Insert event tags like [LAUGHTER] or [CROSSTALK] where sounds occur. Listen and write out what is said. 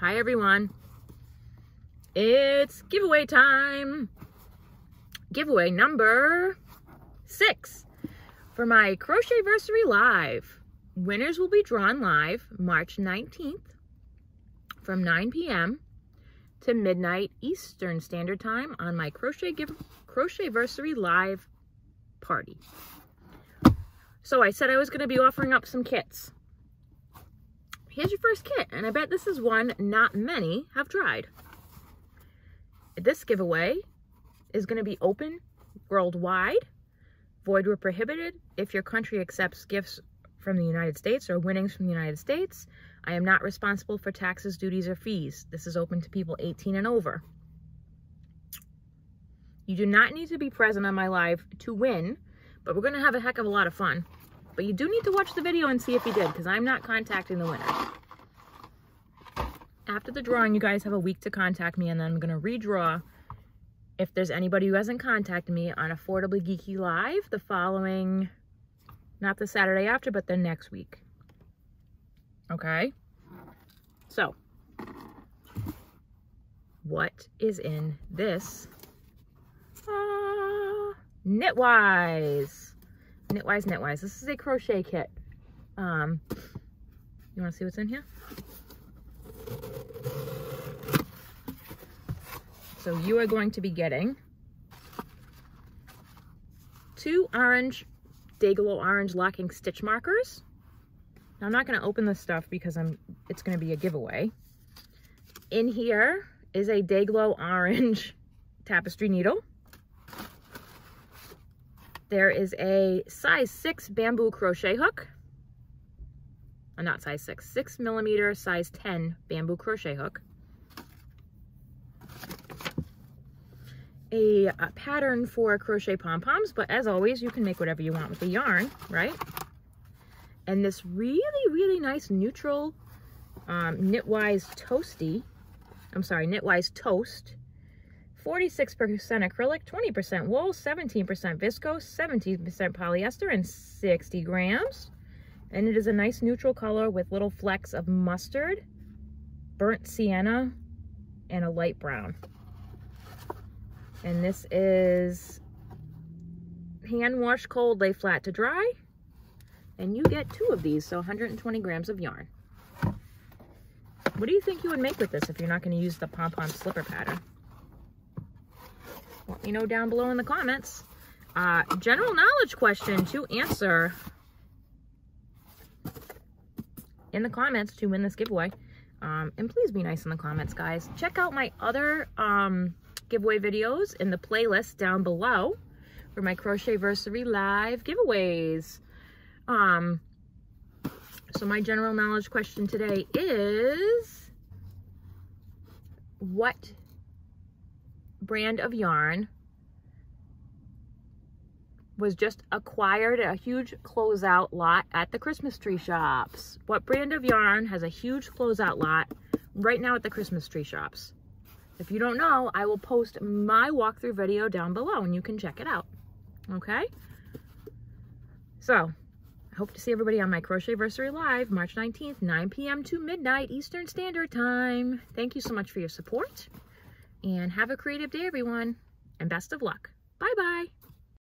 Hi everyone. It's giveaway time. Giveaway number six for my Crochetversary Live. Winners will be drawn live March 19th from 9 p.m. to midnight Eastern Standard Time on my Crochet Give Crochetversary Live party. So I said I was going to be offering up some kits. Here's your first kit, and I bet this is one not many have tried. This giveaway is going to be open worldwide, void where prohibited. If your country accepts gifts from the United States or winnings from the United States, I am not responsible for taxes, duties, or fees. This is open to people 18 and over. You do not need to be present on my live to win, but we're going to have a heck of a lot of fun. But you do need to watch the video and see if you did, because I'm not contacting the winners after the drawing, you guys have a week to contact me, and then I'm going to redraw if there's anybody who hasn't contacted me on Affordably Geeky Live the following, not the Saturday after, but the next week. Okay? So, what is in this? Uh, Knitwise. Knitwise, Knitwise. This is a crochet kit. Um, you want to see what's in here? So you are going to be getting two orange Day-Glo orange locking stitch markers. Now I'm not going to open this stuff because I'm it's going to be a giveaway. In here is a Day-Glo orange [LAUGHS] tapestry needle. There is a size 6 bamboo crochet hook. Uh, not size 6, 6 millimeter size 10 bamboo crochet hook. A, a pattern for crochet pom-poms, but as always, you can make whatever you want with the yarn, right? And this really, really nice neutral um, Knitwise Toasty, I'm sorry, Knitwise Toast, 46% acrylic, 20% wool, 17% viscose, 17% polyester, and 60 grams. And it is a nice neutral color with little flecks of mustard, burnt sienna, and a light brown. And this is hand wash cold, lay flat to dry. And you get two of these, so 120 grams of yarn. What do you think you would make with this if you're not going to use the pom-pom slipper pattern? Let me know down below in the comments. Uh, general knowledge question to answer in the comments to win this giveaway. Um, and please be nice in the comments, guys. Check out my other um, giveaway videos in the playlist down below for my Crochetversary live giveaways. Um, so my general knowledge question today is, what brand of yarn was just acquired a huge closeout lot at the Christmas tree shops? What brand of yarn has a huge closeout lot right now at the Christmas tree shops? If you don't know, I will post my walkthrough video down below and you can check it out. Okay? So, I hope to see everybody on my Crochetversary Live, March 19th, 9 p.m. to midnight Eastern Standard Time. Thank you so much for your support. And have a creative day, everyone. And best of luck. Bye-bye.